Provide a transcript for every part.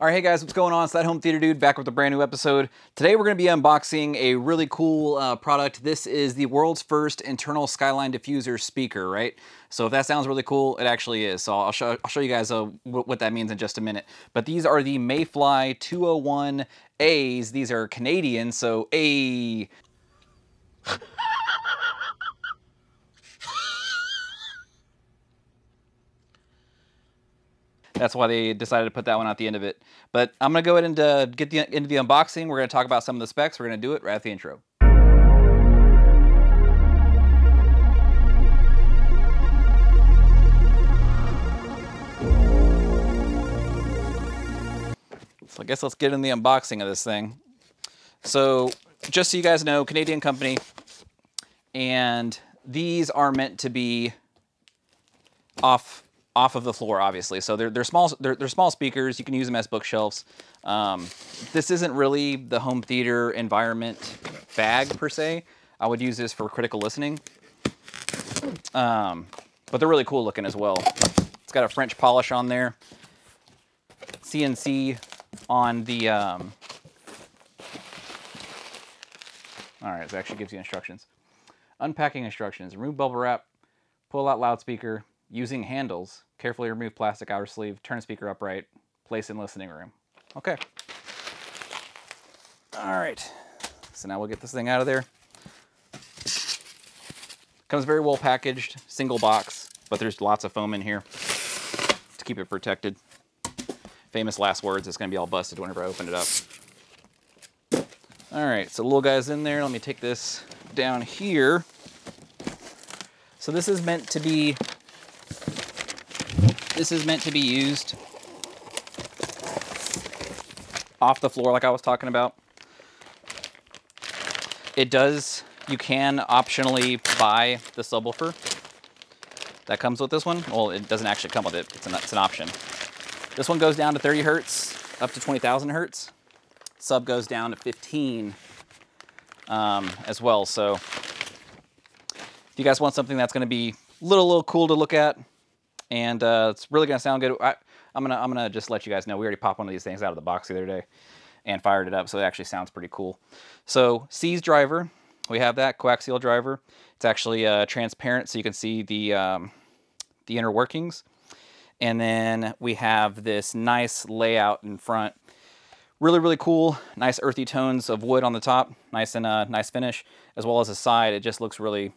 All right, hey guys, what's going on? It's that Home Theater Dude back with a brand new episode. Today we're going to be unboxing a really cool uh, product. This is the world's first internal Skyline diffuser speaker, right? So if that sounds really cool, it actually is. So I'll show, I'll show you guys uh, what that means in just a minute. But these are the Mayfly 201As. These are Canadian, so A. That's why they decided to put that one at the end of it. But I'm gonna go ahead and uh, get the, into the unboxing. We're gonna talk about some of the specs. We're gonna do it right at the intro. So I guess let's get in the unboxing of this thing. So just so you guys know, Canadian company, and these are meant to be off off of the floor, obviously. So they're, they're small they're, they're small speakers. You can use them as bookshelves. Um, this isn't really the home theater environment bag per se. I would use this for critical listening. Um, but they're really cool looking as well. It's got a French polish on there. CNC on the, um, all right, it actually gives you instructions. Unpacking instructions, remove bubble wrap, pull out loudspeaker, using handles, carefully remove plastic outer sleeve, turn speaker upright, place in listening room. Okay. All right, so now we'll get this thing out of there. Comes very well packaged, single box, but there's lots of foam in here to keep it protected. Famous last words, it's gonna be all busted whenever I open it up. All right, so little guy's in there. Let me take this down here. So this is meant to be this is meant to be used off the floor like I was talking about. It does, you can optionally buy the subwoofer that comes with this one. Well, it doesn't actually come with it, it's an, it's an option. This one goes down to 30 hertz, up to 20,000 hertz. Sub goes down to 15 um, as well. So if you guys want something that's gonna be a little, little cool to look at, and uh, it's really gonna sound good. I, am gonna I'm gonna just let you guys know we already popped one of these things out of the box the other day and fired it up, so it actually sounds pretty cool. So C's driver, we have that coaxial driver. It's actually uh, transparent, so you can see the um, the inner workings. And then we have this nice layout in front. Really, really cool. Nice earthy tones of wood on the top. Nice and uh, nice finish. As well as the side, it just looks really,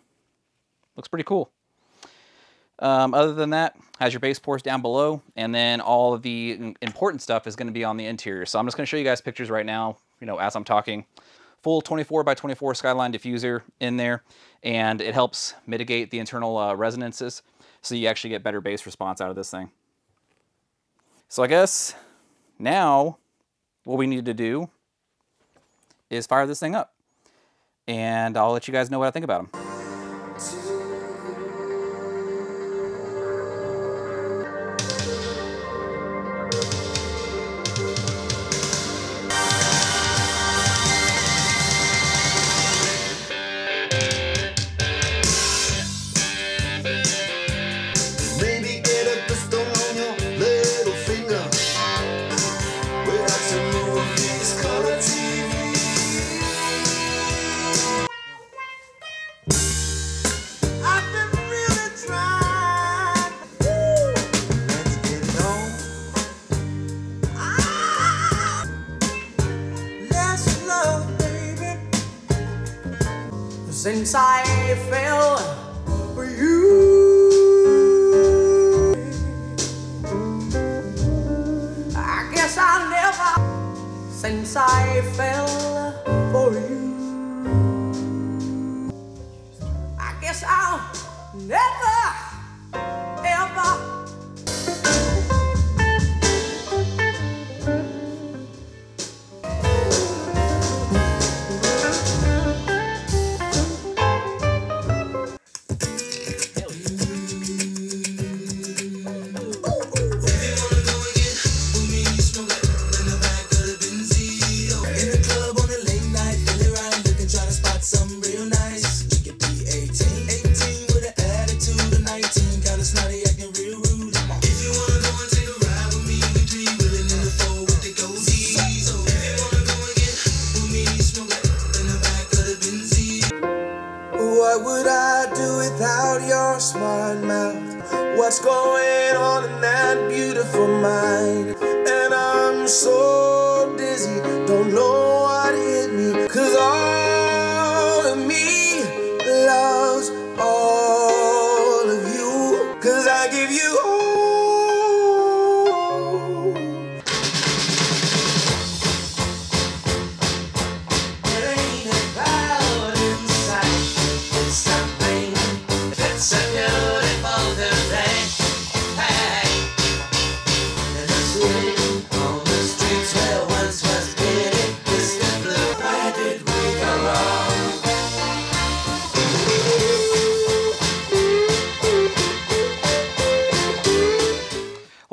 looks pretty cool. Um, other than that, has your bass ports down below, and then all of the important stuff is going to be on the interior. So I'm just going to show you guys pictures right now, you know, as I'm talking. Full 24 by 24 Skyline diffuser in there, and it helps mitigate the internal uh, resonances, so you actually get better bass response out of this thing. So I guess now what we need to do is fire this thing up, and I'll let you guys know what I think about them. Since I fell for you. I guess I never, since I fell for you. I guess I'll never. What's going on in that beautiful mind? And I'm so dizzy, don't know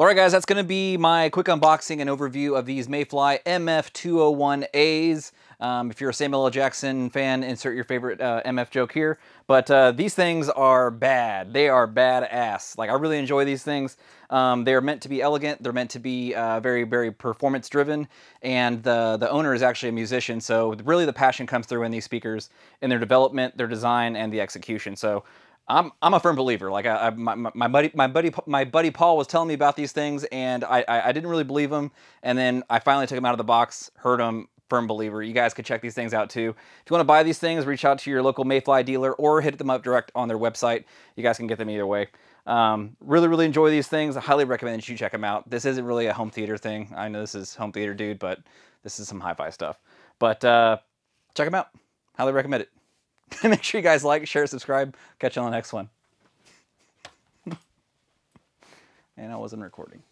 All right, guys, that's going to be my quick unboxing and overview of these Mayfly MF201As. Um, if you're a Samuel L. Jackson fan, insert your favorite uh, MF joke here. But uh, these things are bad. They are badass. Like, I really enjoy these things. Um, they're meant to be elegant. They're meant to be uh, very, very performance driven. And the, the owner is actually a musician. So, really, the passion comes through in these speakers, in their development, their design, and the execution. So, I'm I'm a firm believer. Like I, I my, my buddy my buddy my buddy Paul was telling me about these things, and I, I I didn't really believe him. And then I finally took them out of the box, heard them. Firm believer. You guys could check these things out too. If you want to buy these things, reach out to your local Mayfly dealer or hit them up direct on their website. You guys can get them either way. Um, really, really enjoy these things. I highly recommend that you check them out. This isn't really a home theater thing. I know this is home theater, dude, but this is some hi-fi stuff. But uh, check them out. Highly recommend it. Make sure you guys like, share, subscribe. Catch you on the next one. and I wasn't recording.